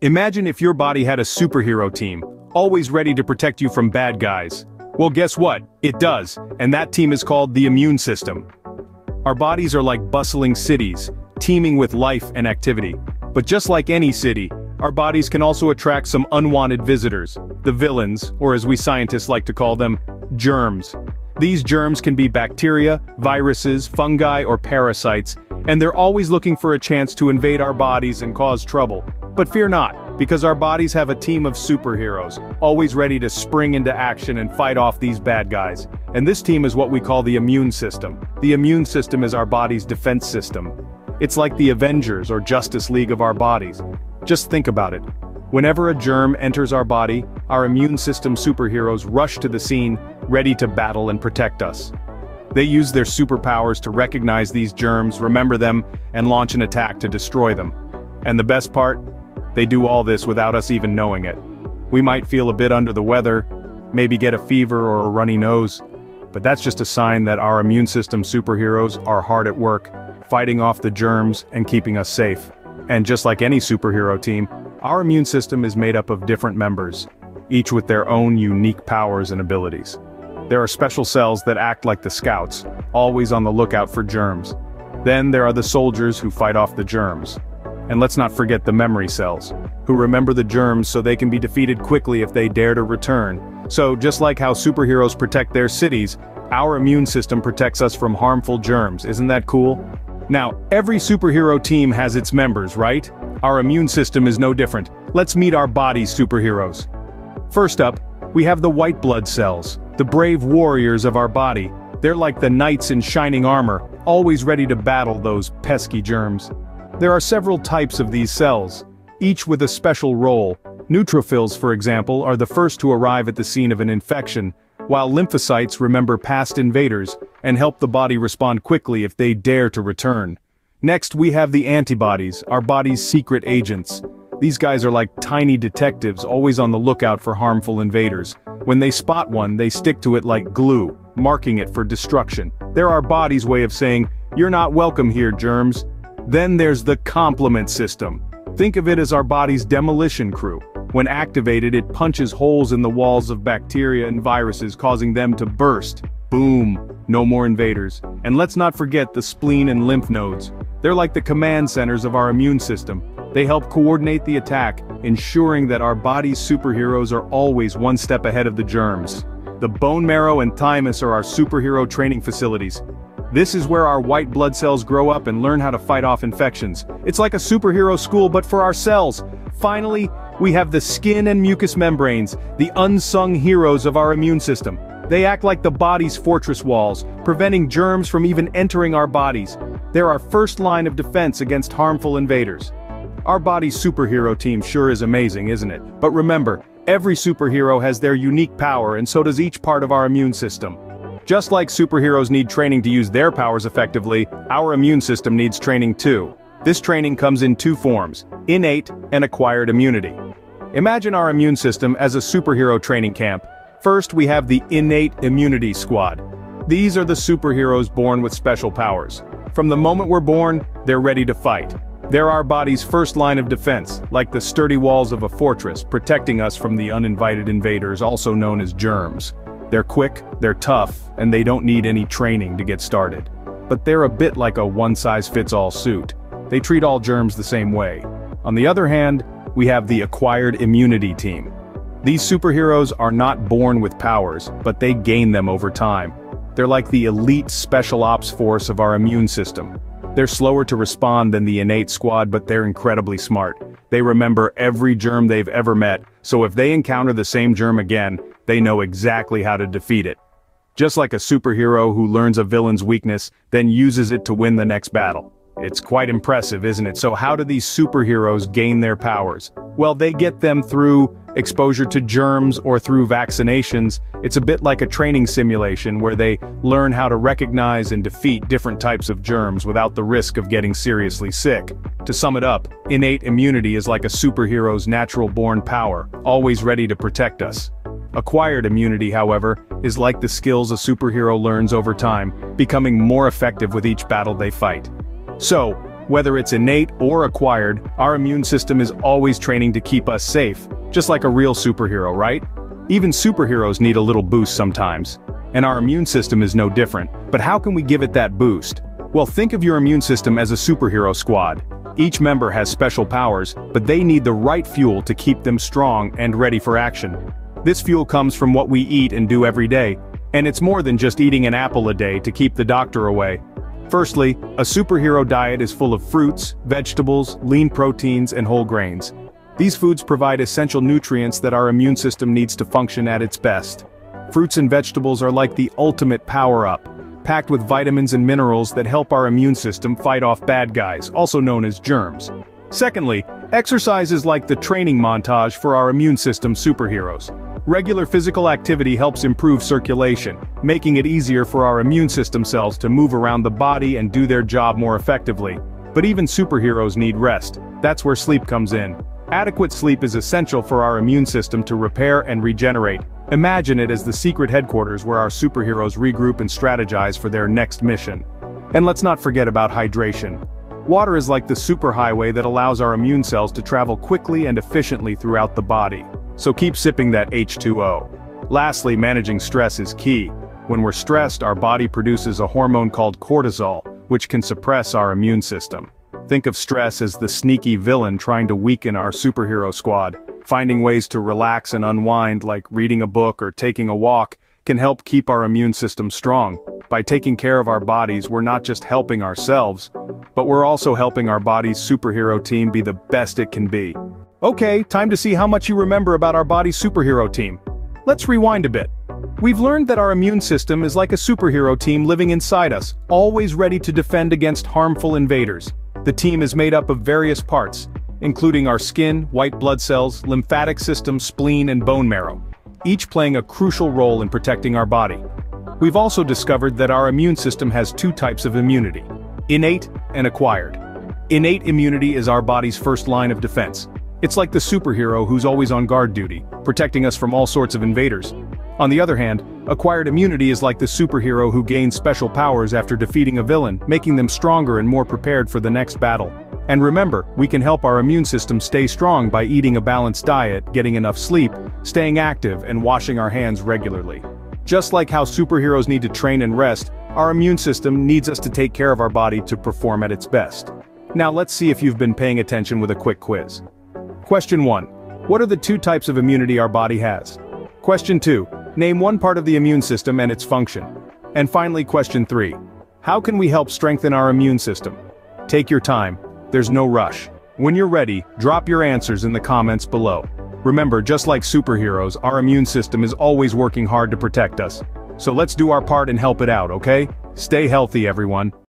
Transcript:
Imagine if your body had a superhero team, always ready to protect you from bad guys. Well guess what? It does, and that team is called the immune system. Our bodies are like bustling cities, teeming with life and activity. But just like any city, our bodies can also attract some unwanted visitors, the villains, or as we scientists like to call them, germs. These germs can be bacteria, viruses, fungi, or parasites, and they're always looking for a chance to invade our bodies and cause trouble. But fear not, because our bodies have a team of superheroes, always ready to spring into action and fight off these bad guys. And this team is what we call the immune system. The immune system is our body's defense system. It's like the Avengers or Justice League of our bodies. Just think about it. Whenever a germ enters our body, our immune system superheroes rush to the scene, ready to battle and protect us. They use their superpowers to recognize these germs, remember them, and launch an attack to destroy them. And the best part? They do all this without us even knowing it. We might feel a bit under the weather, maybe get a fever or a runny nose, but that's just a sign that our immune system superheroes are hard at work, fighting off the germs and keeping us safe. And just like any superhero team, our immune system is made up of different members, each with their own unique powers and abilities. There are special cells that act like the scouts, always on the lookout for germs. Then there are the soldiers who fight off the germs. And let's not forget the memory cells, who remember the germs so they can be defeated quickly if they dare to return. So just like how superheroes protect their cities, our immune system protects us from harmful germs, isn't that cool? Now, every superhero team has its members, right? Our immune system is no different. Let's meet our body's superheroes. First up, we have the white blood cells, the brave warriors of our body. They're like the knights in shining armor, always ready to battle those pesky germs. There are several types of these cells, each with a special role. Neutrophils, for example, are the first to arrive at the scene of an infection, while lymphocytes remember past invaders and help the body respond quickly if they dare to return. Next we have the antibodies, our body's secret agents. These guys are like tiny detectives always on the lookout for harmful invaders. When they spot one, they stick to it like glue, marking it for destruction. They're our body's way of saying, you're not welcome here, germs. Then there's the complement system. Think of it as our body's demolition crew. When activated it punches holes in the walls of bacteria and viruses causing them to burst. Boom, no more invaders. And let's not forget the spleen and lymph nodes. They're like the command centers of our immune system. They help coordinate the attack, ensuring that our body's superheroes are always one step ahead of the germs. The bone marrow and thymus are our superhero training facilities. This is where our white blood cells grow up and learn how to fight off infections. It's like a superhero school but for our cells. Finally, we have the skin and mucous membranes, the unsung heroes of our immune system. They act like the body's fortress walls, preventing germs from even entering our bodies. They're our first line of defense against harmful invaders. Our body's superhero team sure is amazing, isn't it? But remember, every superhero has their unique power and so does each part of our immune system. Just like superheroes need training to use their powers effectively, our immune system needs training too. This training comes in two forms, innate and acquired immunity. Imagine our immune system as a superhero training camp. First we have the innate immunity squad. These are the superheroes born with special powers. From the moment we're born, they're ready to fight. They're our body's first line of defense, like the sturdy walls of a fortress, protecting us from the uninvited invaders also known as germs. They're quick, they're tough, and they don't need any training to get started. But they're a bit like a one-size-fits-all suit. They treat all germs the same way. On the other hand, we have the acquired immunity team. These superheroes are not born with powers, but they gain them over time. They're like the elite special ops force of our immune system. They're slower to respond than the innate squad but they're incredibly smart. They remember every germ they've ever met, so if they encounter the same germ again, they know exactly how to defeat it. Just like a superhero who learns a villain's weakness, then uses it to win the next battle. It's quite impressive, isn't it? So how do these superheroes gain their powers? Well, they get them through exposure to germs or through vaccinations. It's a bit like a training simulation where they learn how to recognize and defeat different types of germs without the risk of getting seriously sick. To sum it up, innate immunity is like a superhero's natural-born power, always ready to protect us. Acquired immunity, however, is like the skills a superhero learns over time, becoming more effective with each battle they fight. So, Whether it's innate or acquired, our immune system is always training to keep us safe, just like a real superhero, right? Even superheroes need a little boost sometimes. And our immune system is no different. But how can we give it that boost? Well think of your immune system as a superhero squad. Each member has special powers, but they need the right fuel to keep them strong and ready for action. This fuel comes from what we eat and do every day, and it's more than just eating an apple a day to keep the doctor away. Firstly, a superhero diet is full of fruits, vegetables, lean proteins, and whole grains. These foods provide essential nutrients that our immune system needs to function at its best. Fruits and vegetables are like the ultimate power-up, packed with vitamins and minerals that help our immune system fight off bad guys, also known as germs. Secondly, exercise is like the training montage for our immune system superheroes. Regular physical activity helps improve circulation, making it easier for our immune system cells to move around the body and do their job more effectively. But even superheroes need rest, that's where sleep comes in. Adequate sleep is essential for our immune system to repair and regenerate, Imagine it as the secret headquarters where our superheroes regroup and strategize for their next mission. And let's not forget about hydration. Water is like the superhighway that allows our immune cells to travel quickly and efficiently throughout the body. So keep sipping that H2O. Lastly, managing stress is key. When we're stressed, our body produces a hormone called cortisol, which can suppress our immune system. Think of stress as the sneaky villain trying to weaken our superhero squad. Finding ways to relax and unwind like reading a book or taking a walk can help keep our immune system strong. By taking care of our bodies we're not just helping ourselves, but we're also helping our body's superhero team be the best it can be. Okay, time to see how much you remember about our body's superhero team. Let's rewind a bit. We've learned that our immune system is like a superhero team living inside us, always ready to defend against harmful invaders. The team is made up of various parts, including our skin, white blood cells, lymphatic system, spleen and bone marrow, each playing a crucial role in protecting our body. We've also discovered that our immune system has two types of immunity, innate and acquired. Innate immunity is our body's first line of defense. It's like the superhero who's always on guard duty, protecting us from all sorts of invaders. On the other hand, acquired immunity is like the superhero who gains special powers after defeating a villain, making them stronger and more prepared for the next battle. And remember, we can help our immune system stay strong by eating a balanced diet, getting enough sleep, staying active, and washing our hands regularly. Just like how superheroes need to train and rest, our immune system needs us to take care of our body to perform at its best. Now let's see if you've been paying attention with a quick quiz. Question 1. What are the two types of immunity our body has? Question 2. Name one part of the immune system and its function. And finally question 3. How can we help strengthen our immune system? Take your time, there's no rush. When you're ready, drop your answers in the comments below. Remember, just like superheroes, our immune system is always working hard to protect us. So let's do our part and help it out, okay? Stay healthy everyone.